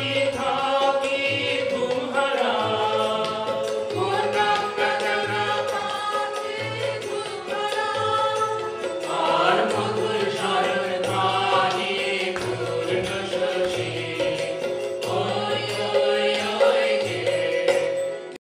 Gita.